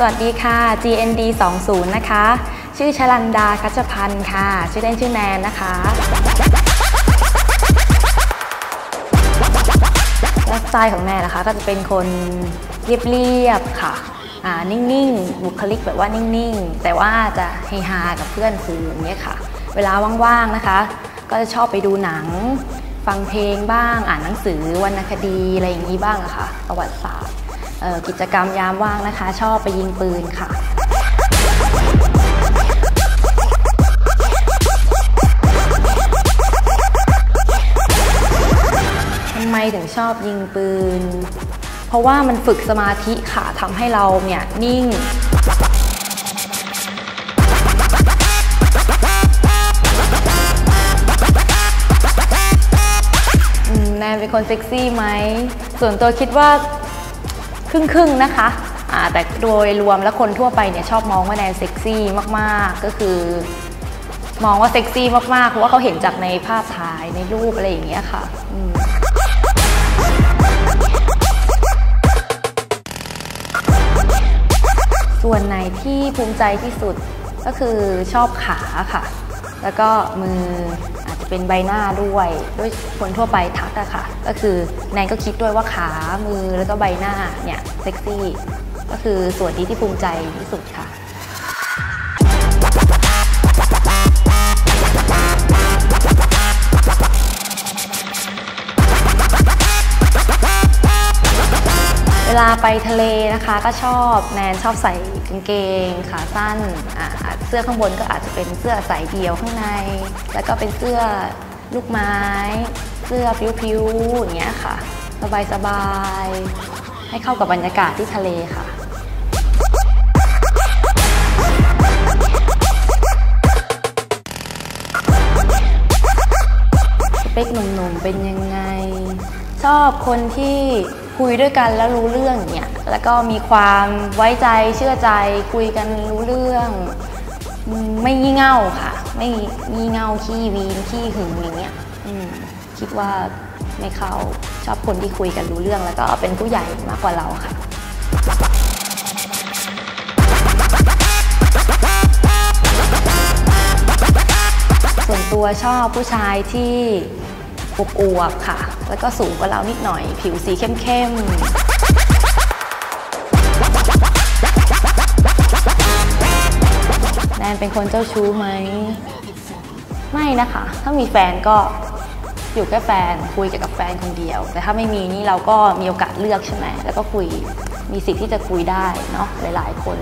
สวัสดีค่ะ GND 20นะคะ ชื่อชลันดาคัชพันธ์ค่ะ ชื่อเล่นชื่อแนนนะคะลฟ์สไตล์ของแนนนะคะ ก็จะเป็นคนเรียบๆค่ะอ่านิ่งๆ บุคลิกแบบว่านิ่งๆ แต่ว่าจะเฮฮากับเพื่อนฝูงเนี้ยค่ะ เวลาว่างๆนะคะ ก็จะชอบไปดูหนัง ฟังเพลงบ้าง อ่านหนังสือวรรณคดีอะไรอย่างนี้บ้างอะค่ะ ประวัติศาสตร์ กิจกรรมยามว่างนะคะ ชอบไปยิงปืนค่ะทำไมถึงชอบยิงปืน เพราะว่ามันฝึกสมาธิค่ะทำให้เราเนี่ยนิ่งแนนเป็นคนเซ็กซี่ไหม ส่วนตัวคิดว่า ครึ่งๆนะคะแต่โดยรวมแล้วคนทั่วไปเนี่ยชอบมองว่าแนนเซ็กซี่มากๆ ก็คือ มองว่าเซ็กซี่มากๆเพราะว่าเขาเห็นจากในภาพถ่ายในรูปอะไรอย่างเงี้ยค่ะส่วนไหนที่ภูมิใจที่สุดก็คือชอบขาค่ะ แล้วก็มืออาจจะเป็นใบหน้าด้วยด้วยคนทั่วไปทักอะค่ะ ก็คือแนนก็คิดด้วยว่าขามือแล้วก็ใบหน้าเนี่ยเซ็กซี่ก็คือส่วนนี้ที่ภูมิใจที่สุดค่ะ ไปทะเลนะคะก็ชอบแนนชอบใส่กางเกงขาสั้นเสื้อข้างบนก็อาจจะเป็นเสื้อสายเดี่ยวข้างใน แล้วก็เป็นเสื้อลูกไม้ เสื้อผิวๆอย่างเงี้ยค่ะ สบายๆ ให้เข้ากับบรรยากาศที่ทะเลค่ะสเปคหนุ่มๆเป็นยังไง ชอบคนที่ คุยด้วยกันแล้วรู้เรื่องเนี่ยแล้วก็มีความไว้ใจเชื่อใจ คุยกันรู้เรื่อง ไม่งี่เง่าค่ะ ไม่งี่เง่าขี้วีนขี้หึงอย่างเงี้ยคิดว่าไม่เข้าชอบคนที่คุยกันรู้เรื่อง แล้วก็เป็นผู้ใหญ่มากกว่าเราค่ะส่วนตัวชอบผู้ชายที่ อวบๆค่ะ แล้วก็สูงกว่าเรานิดหน่อย ผิวสีเข้มๆแนนเป็นคนเจ้าชู้ไหม ไม่นะคะ ถ้ามีแฟนก็อยู่แค่แฟนคุยกับแฟนคนเดียว แต่ถ้าไม่มีนี่เราก็มีโอกาสเลือกใช่ไหมแล้วก็คุยมีสิทธิ์ที่จะคุยได้เนาะหลาย ๆ คน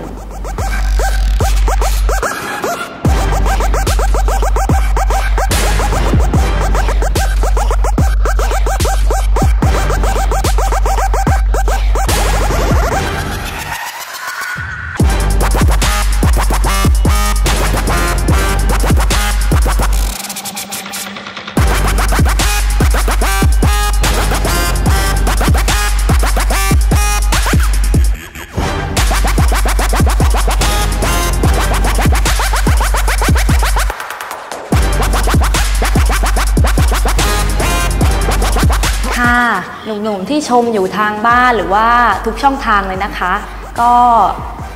หนุ่มๆที่ชมอยู่ทางบ้านหรือว่าทุกช่องทางเลยนะคะ ก็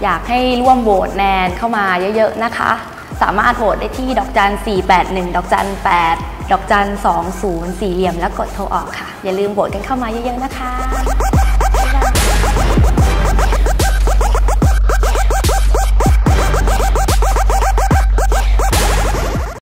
อยากให้ร่วมโหวตแนนเข้ามาเยอะๆนะคะ สามารถโหวตได้ที่ดอกจัน 481 ดอกจัน 8 ดอกจัน 20 สี่เหลี่ยมแล้วกดโทรออกค่ะ อย่าลืมโหวตกันเข้ามาเยอะๆนะคะ